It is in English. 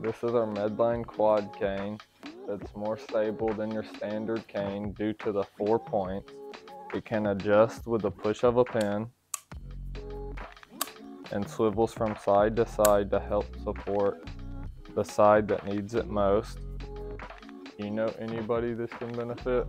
This is our Medline quad cane. It's more stable than your standard cane due to the four points. It can adjust with the push of a pin and swivels from side to side to help support the side that needs it most. You know anybody this can benefit?